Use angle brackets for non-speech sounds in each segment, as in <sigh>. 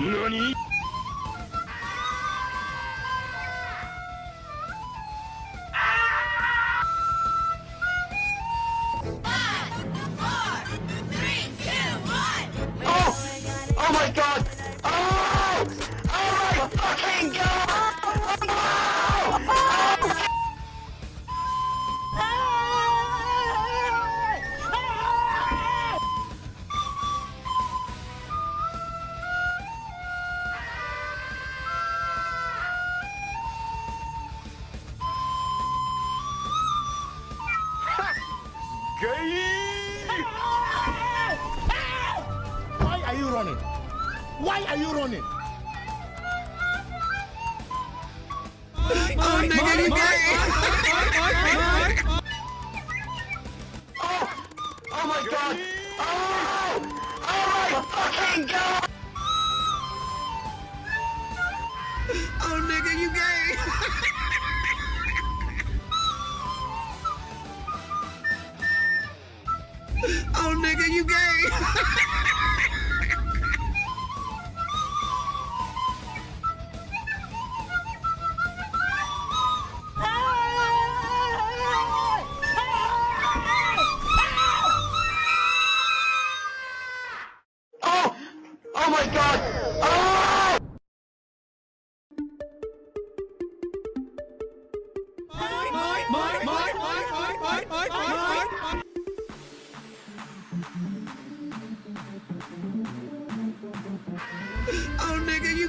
何？Why are you running? Why are you running? Oh, nigga, you gay! Oh my god! Oh! Oh my fucking god! Oh, nigga, you gay! <laughs> oh, nigga, you gay! Oh! Oh my god! Oh!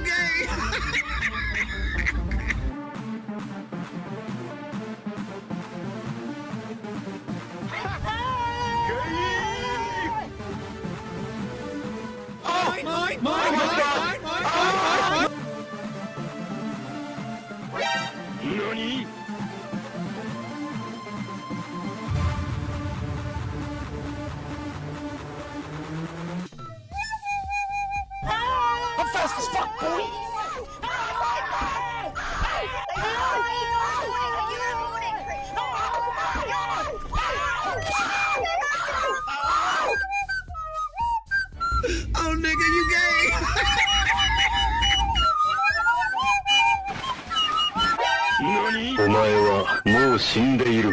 Gay! fast as fuck, boy! Oh, nigga, you gay! <laughs> お前はもう死んでいる。